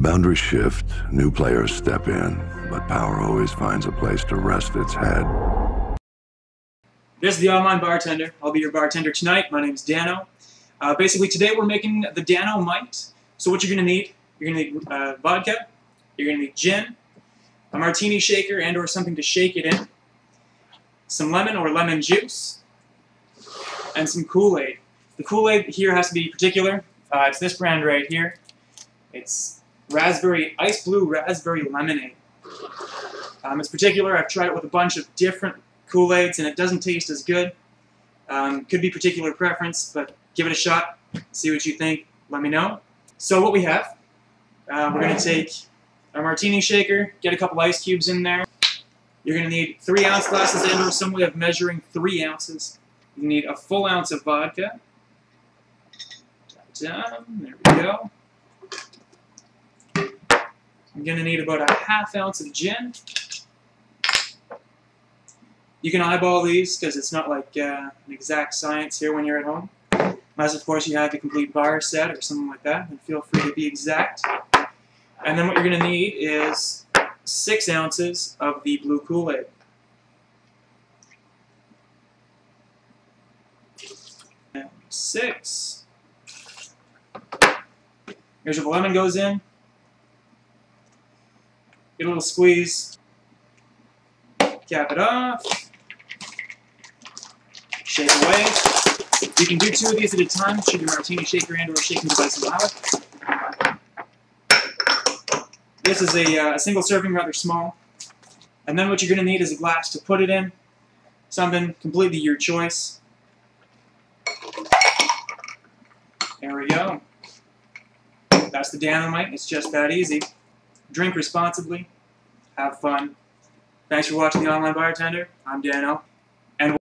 Boundaries shift, new players step in, but power always finds a place to rest its head. This is the Online Bartender. I'll be your bartender tonight. My name is Dano. Uh, basically, today we're making the Dan-o-Mite. So what you're going to need, you're going to need uh, vodka, you're going to need gin, a martini shaker and or something to shake it in, some lemon or lemon juice, and some Kool-Aid. The Kool-Aid here has to be particular. Uh, it's this brand right here. It's raspberry, ice blue raspberry lemonade. Um, it's particular. I've tried it with a bunch of different Kool-Aids and it doesn't taste as good. Um, could be particular preference, but give it a shot. See what you think. Let me know. So what we have, uh, we're going to take a martini shaker, get a couple ice cubes in there. You're going to need three ounce glasses and or some way of measuring three ounces. You need a full ounce of vodka. There we go. I'm going to need about a half ounce of gin. You can eyeball these because it's not like uh, an exact science here when you're at home. Unless, of course, you have a complete bar set or something like that, then feel free to be exact. And then what you're going to need is six ounces of the blue Kool-Aid. Six. Here's where the lemon goes in. Get a little squeeze. Cap it off. Shake away. You can do two of these at a time should your martini shaker and or shaking device allow it. This is a, uh, a single serving, rather small. And then what you're going to need is a glass to put it in. Something completely your choice. There we go. That's the dynamite. It's just that easy. Drink responsibly. Have fun. Thanks for watching The Online Bartender. I'm Dano.